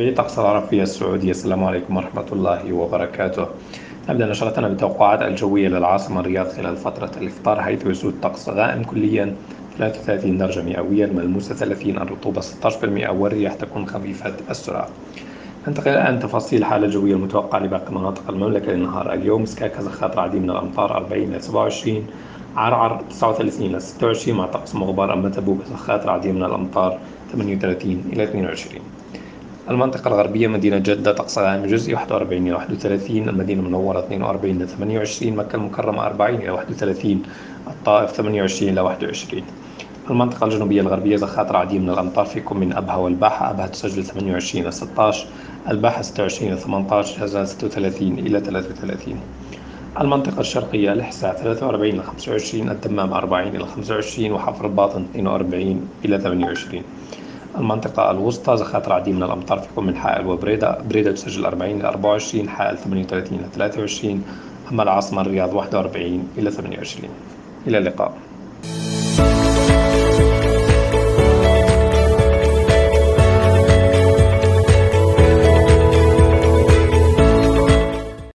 متابعي طقس العربية السعودية السلام عليكم ورحمة الله وبركاته. نبدأ نشرتنا بالتوقعات الجوية للعاصمة الرياض خلال فترة الإفطار حيث يسود طقس غائم كليا 33 درجة مئوية الملموسة 30 الرطوبة 16% والرياح تكون خفيفة السرعة. ننتقل الآن تفاصيل الحالة الجوية المتوقعة لباقي مناطق المملكة للنهار اليوم. سكاكا زخات عديد من الأمطار 40 إلى 27 عرعر 39 إلى 26 مع طقس مغبر أما تبوك زخات العديد من الأمطار 38 إلى 22 المنطقة الغربية مدينة جدة طقس غائم جزئي 41 إلى 31 المدينة المنورة 42 إلى 28 مكة المكرمة 40 إلى 31 الطائف 28 إلى 21 المنطقة الجنوبية الغربية زخات العديد من الأمطار فيكم من أبها والباحة. أبها تسجل 28 إلى 16 الباحة 26 إلى 18 جازان 36 إلى 33 المنطقة الشرقية الإحساء 43 إلى 25 الدمام 40 إلى 25 وحفر الباطن 42 إلى 28 المنطقة الوسطى زخات العديد من الأمطار فيكم من حائل وبريدة بريدة تسجل 40 إلى 24 حائل 38 إلى 23 أما العاصمة الرياض 41 إلى 28 إلى اللقاء.